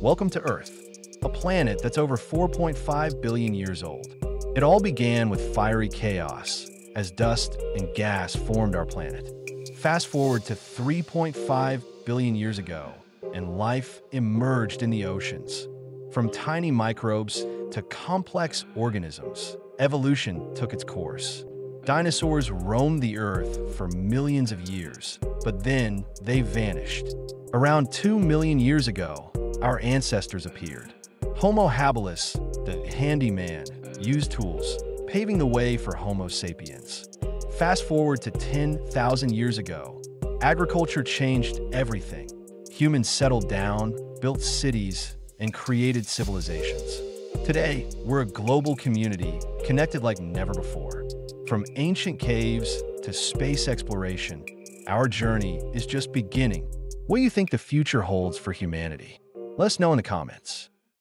Welcome to Earth, a planet that's over 4.5 billion years old. It all began with fiery chaos as dust and gas formed our planet. Fast forward to 3.5 billion years ago, and life emerged in the oceans. From tiny microbes to complex organisms, evolution took its course. Dinosaurs roamed the Earth for millions of years, but then they vanished. Around 2 million years ago, our ancestors appeared. Homo habilis, the handyman, used tools, paving the way for Homo sapiens. Fast forward to 10,000 years ago, agriculture changed everything. Humans settled down, built cities, and created civilizations. Today, we're a global community connected like never before. From ancient caves to space exploration, our journey is just beginning. What do you think the future holds for humanity? Let us know in the comments.